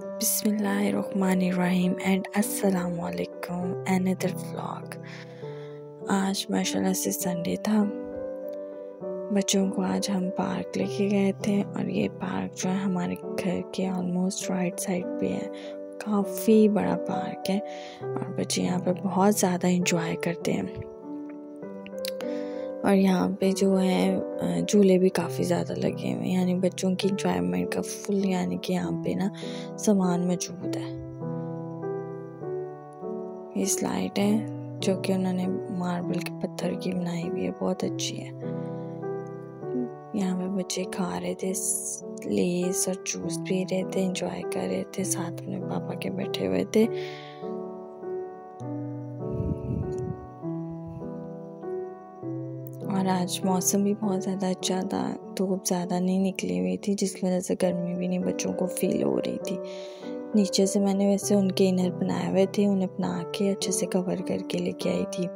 बिस्मिल्लाहिर्रहमानिर्रहीम एंड अस्सलाम वालेकुम अनदर व्लॉग आज माशाल्लाह से संडे था। बच्चों को आज हम पार्क लेके गए थे और ये पार्क जो है हमारे घर के ऑलमोस्ट राइट साइड पे है। काफ़ी बड़ा पार्क है और बच्चे यहाँ पे बहुत ज़्यादा इंजॉय करते हैं। और यहाँ पे जो है झूले भी काफ़ी ज़्यादा लगे हुए हैं। यानी बच्चों की इंजॉयमेंट का फुल यानी कि यहाँ पे ना सामान मौजूद है। ये स्लाइड है, जो कि उन्होंने मार्बल के पत्थर की बनाई हुई है, बहुत अच्छी है। यहाँ पे बच्चे खा रहे थे लेस और जूस पी रहे थे इंजॉय कर रहे थे, साथ में पापा के बैठे हुए थे। आज मौसम भी बहुत ज़्यादा अच्छा था धूप ज़्यादा नहीं निकली हुई थी जिसकी वजह से गर्मी भी नहीं बच्चों को फील हो रही थी। नीचे से मैंने वैसे उनके इनर बनाए हुए थे उन्हें बना के अच्छे से कवर करके लेके आई थी।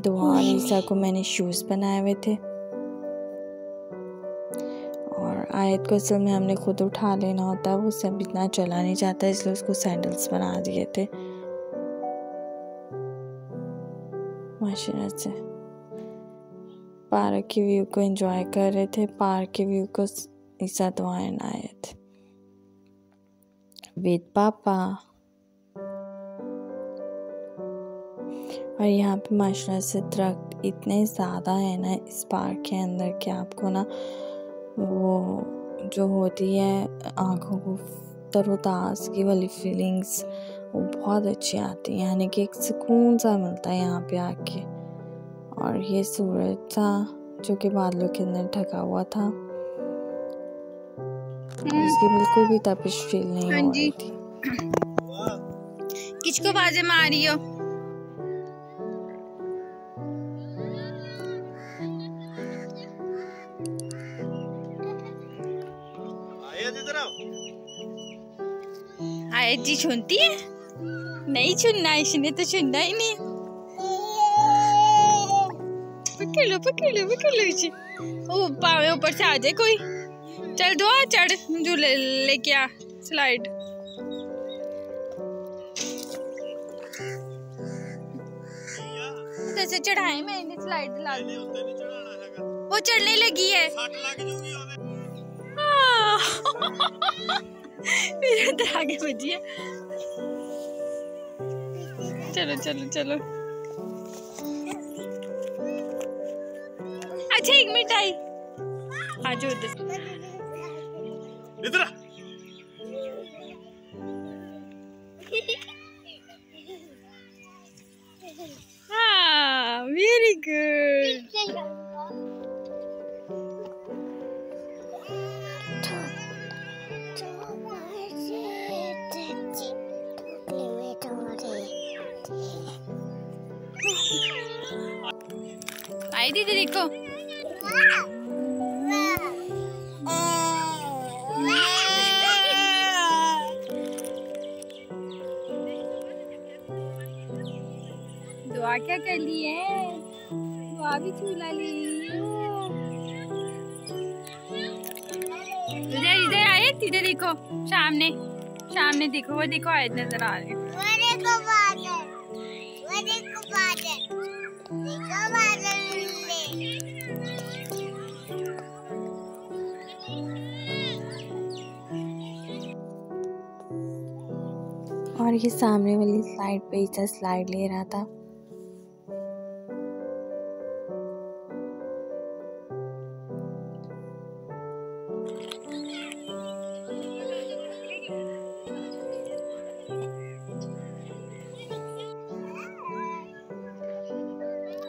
दुआ ईसा को मैंने शूज़ बनाए हुए थे। और आयत को असल में हमने खुद उठा लेना होता है वो सब इतना चला नहीं जाता इसलिए उसको सैंडल्स बना दिए थे। माशाल्लाह से पार्क के व्यू को एंजॉय कर रहे थे। पार्क के व्यू को ईसा दुआन आए थे। विद पापा। और यहाँ पे माशाल्लाह से दरख्त इतने ज़्यादा है ना, इस पार्क के अंदर कि आपको ना वो जो होती है आँखों को तरोताज़गी वाली फीलिंग्स वो बहुत अच्छी आती है। यानी कि एक सुकून सा मिलता है यहाँ पे आके। और ये सूरज था जो कि बादलों के अंदर ढका हुआ था। इसकी बिल्कुल भी तपिश फील नहीं हाँ हो रही थी। किसको बाजे मारी हो? आयत जी सुनती है? नहीं सुनना इसने तो सुनना ही नहीं पकड़ लो पकड़ लो पकड़ लो इसे ओ पावे ऊपर से आ जाए कोई चल दो चढ़ झूले लेके आ स्लाइड कैसे चढ़ाए मैंने स्लाइड ला वो चढ़ने लगी है मेरे अंदर आगे बजी है चलो चलो चलो। अच्छा एक मिनट आई। आज इधर। आई दीदी देखो। दुआ क्या कर ली है? दुआ भी झूला ली इधर इधर आए, इधर देखो, सामने। सामने देखो, वो देखो आयत नज़र आ रही है। और ये सामने वाली स्लाइड पे ईसा स्लाइड ले रहा था।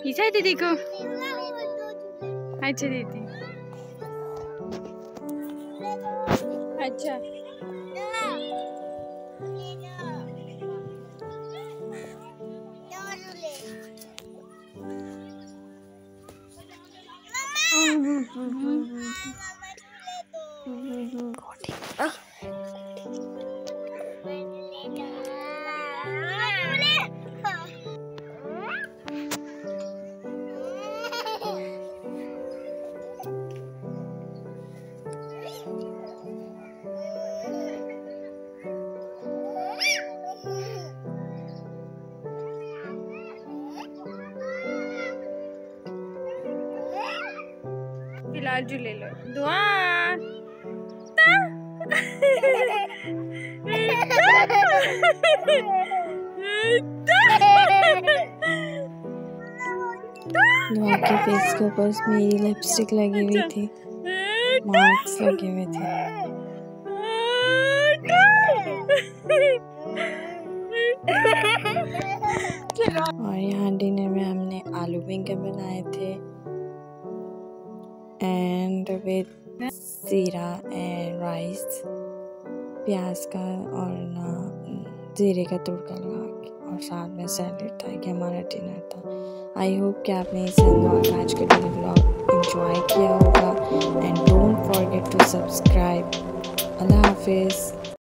खींचा है दीदी को अच्छा दीदी अच्छा आज ले लो। दुआ। के फेस के ऊपर मेरी लिपस्टिक लगी हुई थी। मार्क्स लगे हुए थे। और यहाँ डिनर में हमने आलू बैंगन बनाए थे। विद जीरा एंड राइस प्याज का और ना, जीरे का तड़का लगा के और साथ में सैलड था कि हमारा डिनर था। आई होप कि आपने इस आज का डिनर ब्लॉग इंजॉय किया होगा। And don't forget to subscribe अल्लाह हाफिज़।